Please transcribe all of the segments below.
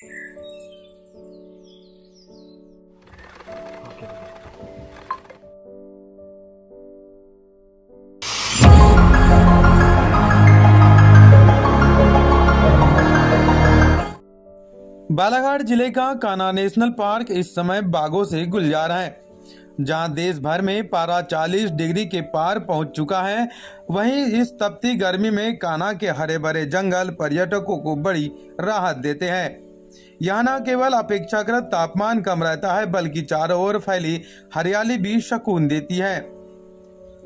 बालाघाट ज़िले का काना नेशनल पार्क इस समय बागों से गुलजार है। जहाँ देश भर में पारा 40 डिग्री के पार पहुँच चुका है, वहीं इस तपती गर्मी में काना के हरे भरे जंगल पर्यटकों को बड़ी राहत देते हैं। यहाँ न केवल अपेक्षाकृत तापमान कम रहता है, बल्कि चारों ओर फैली हरियाली भी सुकून देती है।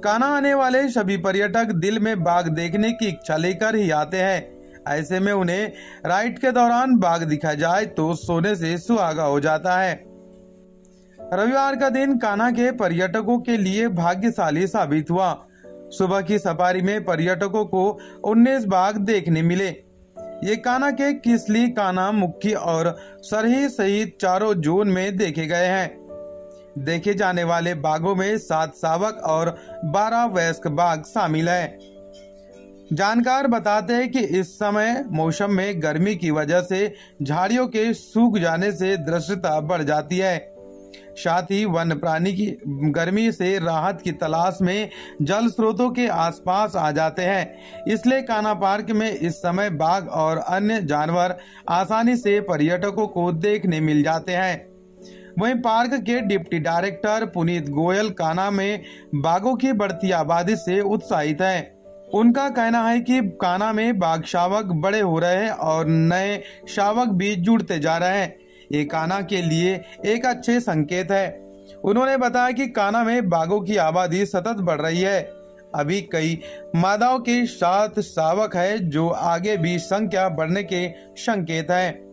काना आने वाले सभी पर्यटक दिल में बाघ देखने की इच्छा लेकर ही आते हैं। ऐसे में उन्हें राइड के दौरान बाघ दिखा जाए तो सोने से सुहागा हो जाता है। रविवार का दिन कान्हा के पर्यटकों के लिए भाग्यशाली साबित हुआ। सुबह की सफारी में पर्यटकों को 19 बाघ देखने मिले। ये काना के किसली काना मुखी और सरही सहित चारों जोन में देखे गए हैं। देखे जाने वाले बाघों में सात सावक और बारह वयस्क बाघ शामिल है। जानकार बताते हैं कि इस समय मौसम में गर्मी की वजह से झाड़ियों के सूख जाने से दृश्यता बढ़ जाती है। साथ ही वन प्राणी की गर्मी से राहत की तलाश में जल स्रोतों के आसपास आ जाते हैं। इसलिए काना पार्क में इस समय बाघ और अन्य जानवर आसानी से पर्यटकों को देखने मिल जाते हैं। वहीं पार्क के डिप्टी डायरेक्टर पुनीत गोयल काना में बाघों की बढ़ती आबादी से उत्साहित हैं। उनका कहना है कि काना में बाघ शावक बड़े हो रहे हैं और नए शावक भी जुड़ते जा रहे हैं। ये काना के लिए एक अच्छे संकेत है उन्होंने बताया कि काना में बाघों की आबादी सतत बढ़ रही है अभी कई मादाओं के साथ सावक है, जो आगे भी संख्या बढ़ने के संकेत हैं।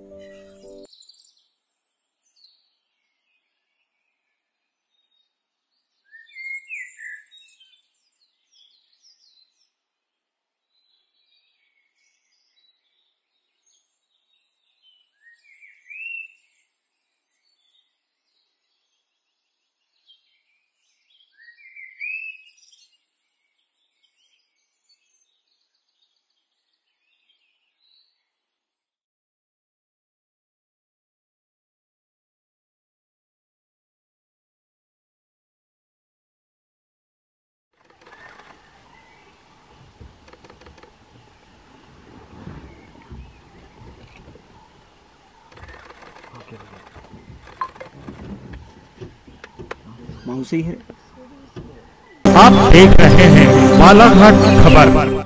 है। आप देख रहे हैं बालाघाट खबर।